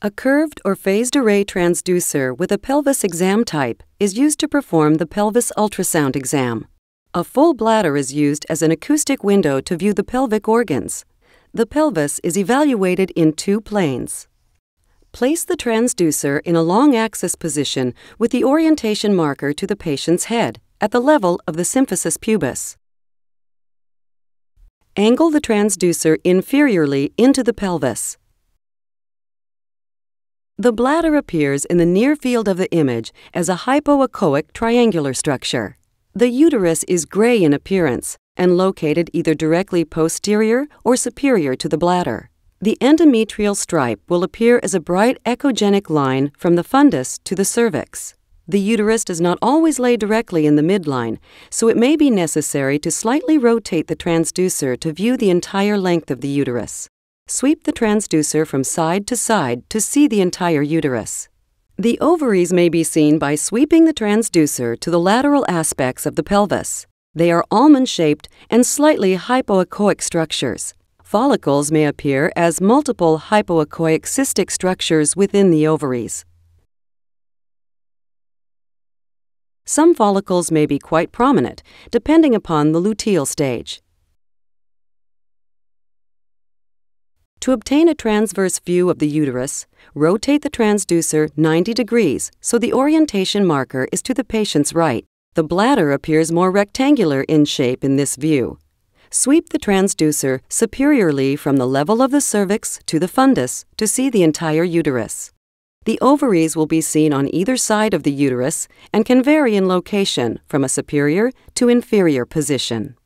A curved or phased array transducer with a pelvis exam type is used to perform the pelvis ultrasound exam. A full bladder is used as an acoustic window to view the pelvic organs. The pelvis is evaluated in two planes. Place the transducer in a long axis position with the orientation marker to the patient's head at the level of the symphysis pubis. Angle the transducer inferiorly into the pelvis. The bladder appears in the near field of the image as a hypoechoic triangular structure. The uterus is gray in appearance and located either directly posterior or superior to the bladder. The endometrial stripe will appear as a bright echogenic line from the fundus to the cervix. The uterus does not always lay directly in the midline, so it may be necessary to slightly rotate the transducer to view the entire length of the uterus. Sweep the transducer from side to side to see the entire uterus. The ovaries may be seen by sweeping the transducer to the lateral aspects of the pelvis. They are almond shaped and slightly hypoechoic structures. Follicles may appear as multiple hypoechoic cystic structures within the ovaries. Some follicles may be quite prominent, depending upon the luteal stage. To obtain a transverse view of the uterus, rotate the transducer 90 degrees so the orientation marker is to the patient's right. The bladder appears more rectangular in shape in this view. Sweep the transducer superiorly from the level of the cervix to the fundus to see the entire uterus. The ovaries will be seen on either side of the uterus and can vary in location from a superior to inferior position.